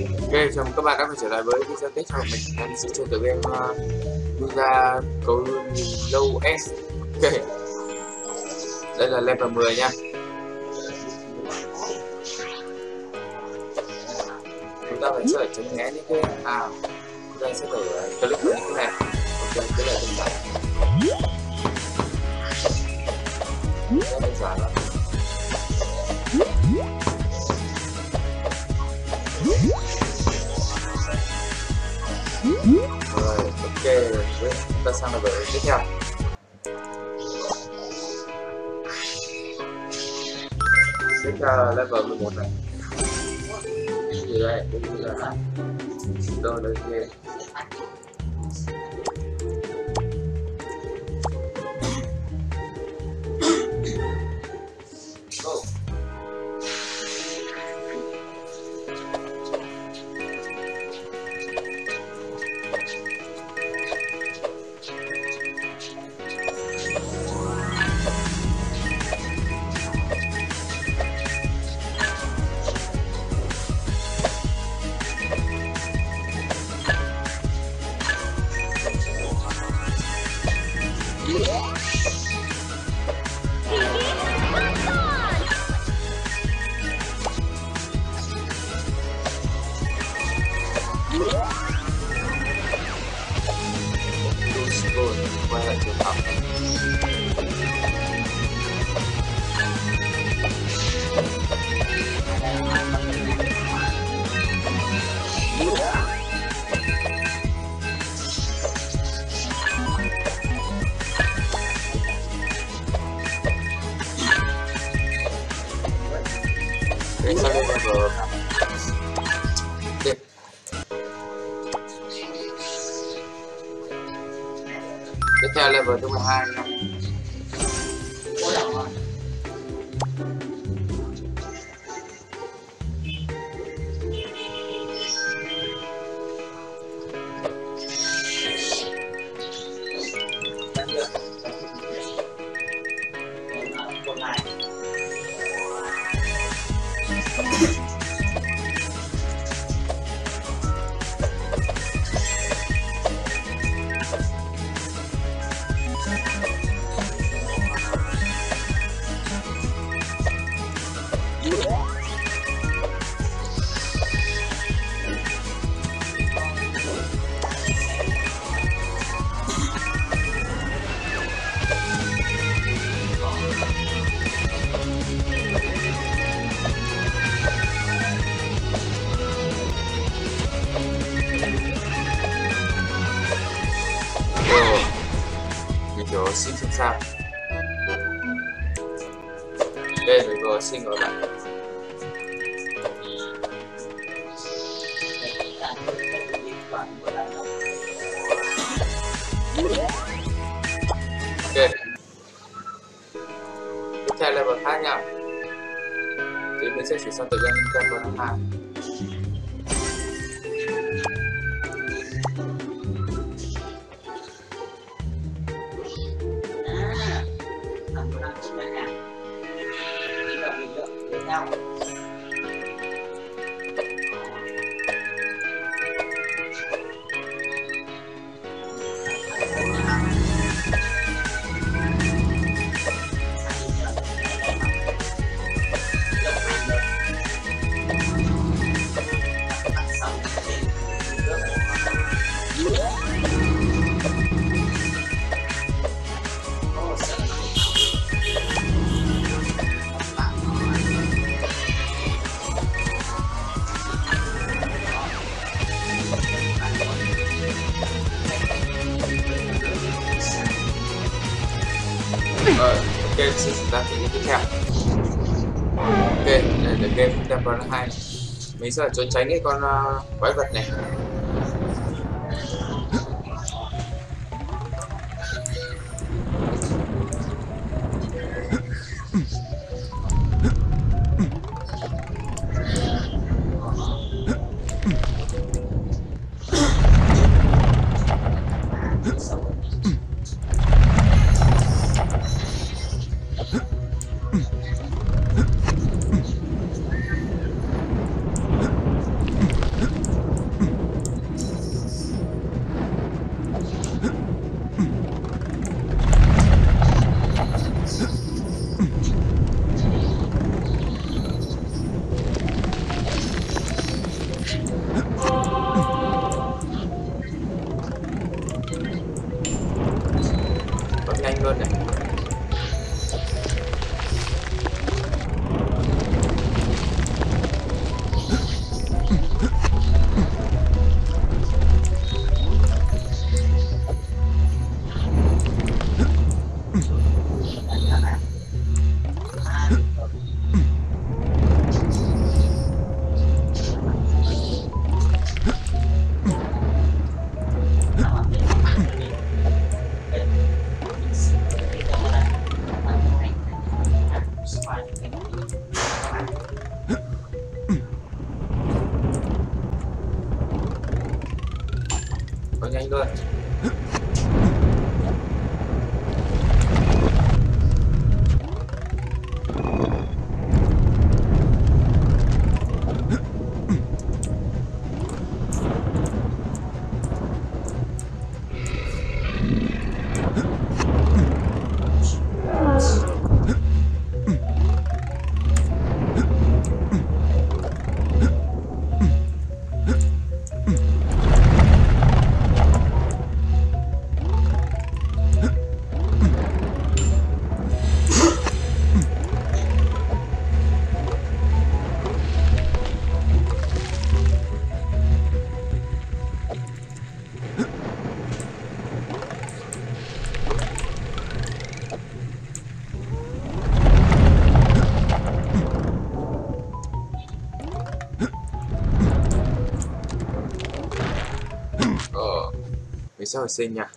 Ok, chào mừng các bạn đã quay trở lại với video tiếp theo của mình. Mình sẽ chơi tựa game uh, Ninja Colonial S. Ok. Đây là level 10 nha. Chúng ta phải chơi tránh né những cái... À, chúng ta sẽ phải uh, ờ, click vào những cái này. Ok, cái này đơn giản ta sang level tiếp theo. Tiếp theo là level 11 này. Gì đây, cũng gì là Đâu đây kia Lucifer quay lại trường học Để sang level level thứ 12 nha sinh của bạn ok. Tiếp theo level khác nha. Thì mình sẽ chuyển sang tự nhiên lên level 2 game Temple 2 Mình sẽ trốn tránh cái con uh, quái vật này. Ở Vì sao hồi sinh nha.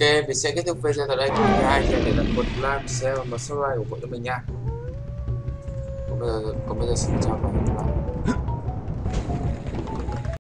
Ok, mình sẽ kết thúc video tại đây. Các bạn để lại một like, share và subscribe ủng hộ cho mình nha. Còn bây giờ, còn bây giờ xin chào và hẹn gặp lại.